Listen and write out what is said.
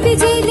me pedir